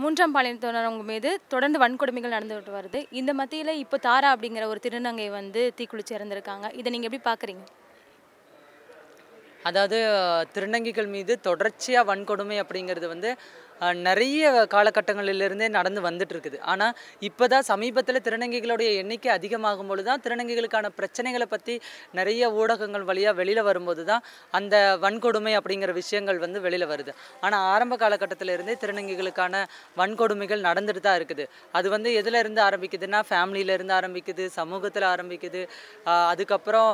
மூன்றாம் பாலினத்தினவங்க மீது தொடர்ந்து வன்கொடுமைகள் நடந்துகிட்டு வருது. இந்த மத்தியில் இப்போ தாரா அப்படிங்கிற ஒரு திருநங்கை வந்து தீக்குளிச்சு இறந்துருக்காங்க. இதை நீங்கள் எப்படி பார்க்குறீங்க அதாவது திருநங்கைகள் மீது தொடர்ச்சியாக வன்கொடுமை அப்படிங்கிறது வந்து நிறைய காலகட்டங்களிலிருந்தே நடந்து வந்துட்டு இருக்குது ஆனால் இப்போ தான் சமீபத்தில் திருநங்கைகளுடைய எண்ணிக்கை அதிகமாகும் பொழுது தான் திருநங்கைகளுக்கான பிரச்சனைகளை பற்றி நிறைய ஊடகங்கள் வழியாக வெளியில் வரும்போது தான் அந்த வன்கொடுமை அப்படிங்கிற விஷயங்கள் வந்து வெளியில் வருது. ஆனால் ஆரம்ப காலகட்டத்திலிருந்தே திருநங்கைகளுக்கான வன்கொடுமைகள் நடந்துட்டு தான் இருக்குது. அது வந்து எதுல இருந்து ஆரம்பிக்குதுன்னா ஃபேமிலியிலேருந்து ஆரம்பிக்குது சமூகத்தில் ஆரம்பிக்குது. அதுக்கப்புறம்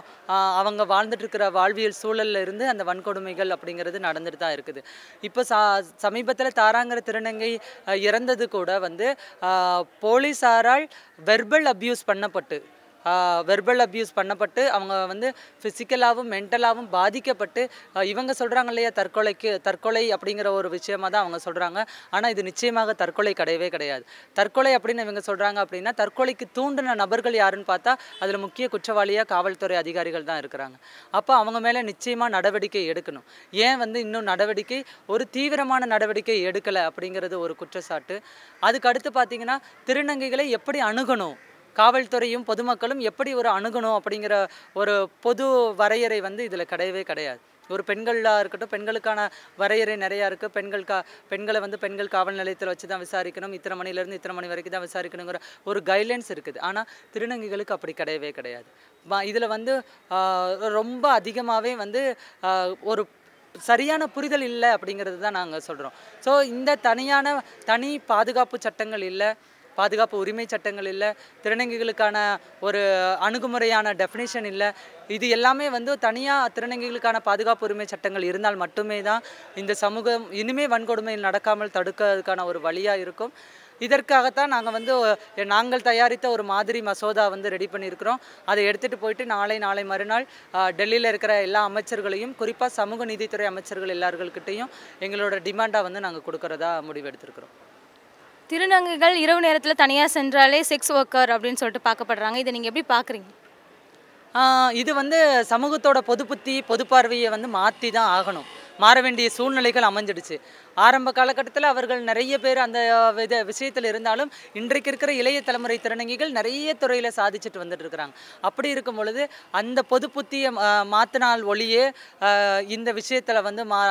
அவங்க வாழ்ந்துட்டுருக்கிற வாழ்வியல் சூழல்ல இருந்து அந்த வன்கொடுமைகள் அப்படிங்கிறது நடந்துட்டு தான் இருக்குது. இப்போ சா சமீபத்தில் தாராங்கிற திருநங்கை இறந்தது கூட வந்து போலீஸாரால் வெர்பல் அப்யூஸ் பண்ணப்பட்டு வெர்பல் அப்யூஸ் பண்ணப்பட்டு அவங்க வந்து ஃபிசிக்கலாகவும் மென்டலாகவும் பாதிக்கப்பட்டு இவங்க சொல்கிறாங்க இல்லையா தற்கொலைக்கு தற்கொலை அப்படிங்கிற ஒரு விஷயமாக தான் அவங்க சொல்கிறாங்க ஆனால் இது நிச்சயமாக தற்கொலை கிடையவே கிடையாது. தற்கொலை அப்படின்னு இவங்க சொல்கிறாங்க அப்படின்னா தற்கொலைக்கு தூண்டின நபர்கள் யாருன்னு பார்த்தா அதில் முக்கிய குற்றவாளியாக காவல்துறை அதிகாரிகள் தான் இருக்கிறாங்க. அப்போ அவங்க மேலே நிச்சயமாக நடவடிக்கை எடுக்கணும். ஏன் வந்து இன்னும் நடவடிக்கை ஒரு தீவிரமான நடவடிக்கை எடுக்கலை அப்படிங்கிறது ஒரு குற்றச்சாட்டு. அதுக்கு அடுத்து பார்த்தீங்கன்னா திருநங்கைகளை எப்படி அணுகணும்? காவல்துறையும் பொதுமக்களும் எப்படி ஒரு அணுகணும் அப்படிங்கிற ஒரு பொது வரையறை வந்து இதில் கிடையவே கிடையாது. ஒரு பெண்களாக இருக்கட்டும் பெண்களுக்கான வரையறை நிறையா இருக்குது பெண்கள் கா பெண்களை வந்து பெண்கள் காவல் நிலையத்தில் வச்சு தான் விசாரிக்கணும். இத்தனை மணிலேருந்து இத்தனை மணி வரைக்கும் தான் விசாரிக்கணுங்கிற ஒரு கைட்லைன்ஸ் இருக்குது. ஆனால் திருநங்கைகளுக்கு அப்படி கிடையவே கிடையாது. இதில் வந்து ஆஹ், ரொம்ப அதிகமாகவே வந்து ஒரு சரியான புரிதல் இல்லை அப்படிங்கிறது தான் நாங்கள் சொல்கிறோம் ஸோ இந்த தனியான தனி பாதுகாப்பு சட்டங்கள் இல்லை. பாதுகாப்பு உரிமை சட்டங்கள் இல்லை திருநங்கைகளுக்கான ஒரு அணுகுமுறையான டெஃபினேஷன் இல்லை. இது எல்லாமே வந்து தனியாக திருநங்கைகளுக்கான பாதுகாப்பு உரிமை சட்டங்கள் இருந்தால் மட்டுமே தான் இந்த சமூகம் இனிமே வன்கொடுமை நடக்காமல் தடுக்கிறதுக்கான ஒரு வழியாக இருக்கும். இதற்காகத்தான் நாங்கள் வந்து நாங்கள் தயாரித்த ஒரு மாதிரி மசோதா வந்து ரெடி பண்ணியிருக்கிறோம். அதை எடுத்துகிட்டு போயிட்டு நாளை நாளை மறுநாள் டெல்லியில் இருக்கிற எல்லா அமைச்சர்களையும் குறிப்பாக சமூக நீதித்துறை அமைச்சர்கள் எல்லார்கள்கிட்டையும் எங்களோட டிமாண்டாக வந்து நாங்கள் கொடுக்கறதா முடிவெடுத்திருக்கிறோம் திருநங்கைகள் இரவு நேரத்தில் தனியாக சென்றாலே செக்ஸ் ஒர்க்கர் அப்படின்னு சொல்லிட்டு பார்க்கப்படுறாங்க. இதை நீங்கள் எப்படி பார்க்குறீங்க? ஆஹ் இது வந்து சமூகத்தோட பொது புத்தி பொது பார்வையை வந்து மாற்றி தான் ஆகணும். மாற வேண்டிய சூழ்நிலைகள் அமைஞ்சிடுச்சு. ஆரம்ப காலகட்டத்தில் அவர்கள் நிறைய பேர் அந்த வித விஷயத்தில் இருந்தாலும் இன்றைக்கு இருக்கிற இளைய தலைமுறை திறனங்கிகள் நிறைய துறையில் சாதிச்சுட்டு வந்துட்டு இருக்கிறாங்க. அப்படி இருக்கும் பொழுது அந்த பொது புத்தியை மாத்தினால் ஒளியே இந்த விஷயத்தில் வந்து மா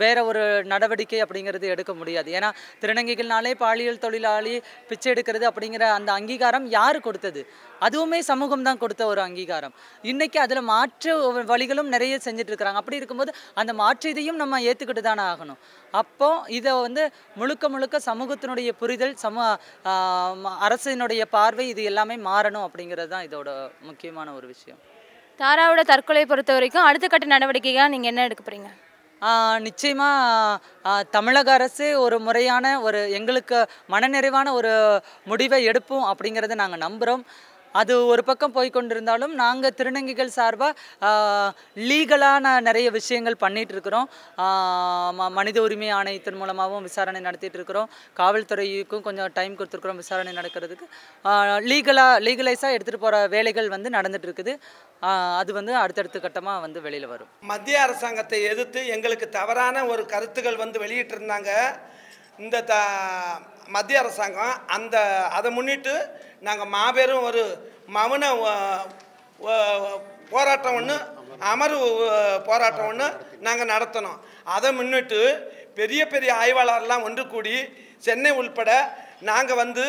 வேற ஒரு நடவடிக்கை அப்படிங்கிறது எடுக்க முடியாது. ஏன்னா திருநங்கைகள்னாலே பாலியல் தொழிலாளி பிச்சை எடுக்கிறது அப்படிங்கிற அந்த அங்கீகாரம் யார் கொடுத்தது? அதுவுமே சமூகம் தான் கொடுத்த ஒரு அங்கீகாரம். இன்னைக்கு அதில் மாற்று வழிகளும் நிறைய செஞ்சுட்டு இருக்கிறாங்க. அப்படி இருக்கும்போது அந்த மாற்று இதையும் நம்ம ஏற்றுக்கிட்டு தானே ஆகணும். அப்போ இதை வந்து முழுக்க முழுக்க சமூகத்தினுடைய புரிதல் சம அரசினுடைய பார்வை இது எல்லாமே மாறணும் அப்படிங்கிறது தான் இதோட முக்கியமான ஒரு விஷயம். தாராவோட தற்கொலை பொறுத்த வரைக்கும் அடுத்த கட்ட நடவடிக்கையாக நீங்கள் என்ன எடுக்க போகிறீங்க ஆஹ் நிச்சயமா ஆஹ் தமிழக அரசு ஒரு முறையான ஒரு எங்களுக்கு மனநிறைவான ஒரு முடிவை எடுப்போம் அப்படிங்கிறத நாங்கள் நம்புகிறோம் அது ஒரு பக்கம் போய் கொண்டிருந்தாலும் நாங்கள் திருநங்கைகள் சார்பாக லீகலான நிறைய விஷயங்கள் பண்ணிகிட்டு இருக்கிறோம். ம- மனித உரிமை ஆணையத்தின் மூலமாகவும் விசாரணை நடத்திட்டு இருக்கிறோம். காவல்துறைக்கும் கொஞ்சம் டைம் கொடுத்துருக்குறோம் விசாரணை நடக்கிறதுக்கு. லீகலாக லீகலைஸாக எடுத்துகிட்டு போகிற வேலைகள் வந்து நடந்துட்டு இருக்குது. அது வந்து அடுத்தடுத்த கட்டமாக வந்து வெளியில் வரும். மத்திய அரசாங்கத்தை எதிர்த்து எங்களுக்கு தவறான ஒரு கருத்துக்கள் வந்து வெளியிட்டிருந்தாங்க. இந்த த மத்திய அரசாங்கம் அந்த அதை முன்னிட்டு நாங்கள் மாபெரும் ஒரு மவுன போராட்டம் ஒன்று அமர்வு போராட்டம் ஒன்று நாங்கள் நடத்தினோம் அதை முன்னிட்டு பெரிய பெரிய ஆய்வாளர்லாம் ஒன்று கூடி சென்னை உள்பட நாங்கள் வந்து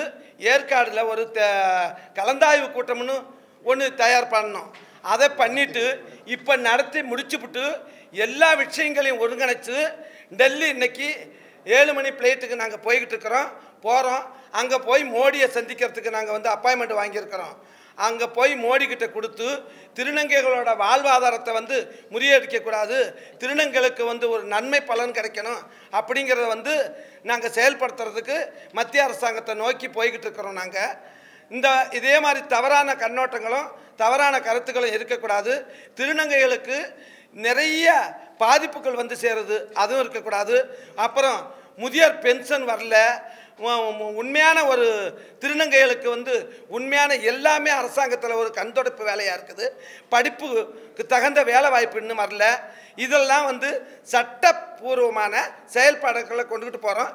ஏற்காடில் ஒரு த கலந்தாய்வு கூட்டம்னு ஒன்று தயார் பண்ணோம் அதை பண்ணிட்டு இப்போ நடத்தி முடிச்சுப்புட்டு எல்லா விஷயங்களையும் ஒருங்கிணைச்சு டெல்லி இன்னைக்கு ஏழு மணி பிளேட்டுக்கு நாங்கள் போய்கிட்டு இருக்கிறோம் போகிறோம் அங்கே போய் மோடியை சந்திக்கிறதுக்கு நாங்கள் வந்து அப்பாயின்மெண்ட் வாங்கியிருக்கிறோம். அங்கே போய் மோடிக்கிட்ட கொடுத்து திருநங்கைகளோட வாழ்வாதாரத்தை வந்து முறியடிக்கக்கூடாது திருநங்கைகளுக்கு வந்து ஒரு நன்மை பலன் கிடைக்கணும் அப்படிங்கிறத வந்து நாங்கள் செயல்படுத்துறதுக்கு மத்திய அரசாங்கத்தை நோக்கி போய்கிட்டு இருக்கிறோம் நாங்கள் இந்த இதே மாதிரி தவறான கண்ணோட்டங்களும் தவறான கருத்துக்களும் இருக்கக்கூடாது. திருநங்கைகளுக்கு நிறைய பாதிப்புகள் வந்து சேருது அதுவும் இருக்கக்கூடாது. அப்புறம் முதியோர் பென்ஷன் வரல. உண்மையான ஒரு திருநங்கைகளுக்கு வந்து உண்மையான எல்லாமே அரசாங்கத்தில் ஒரு கண்தொடப்பு வேலையாக இருக்குது. படிப்புக்கு தகுந்த வேலை வாய்ப்பு இன்னும் வரல. இதெல்லாம் வந்து சட்டப்பூர்வமான செயல்பாடுகளை கொண்டுக்கிட்டு போகிறோம்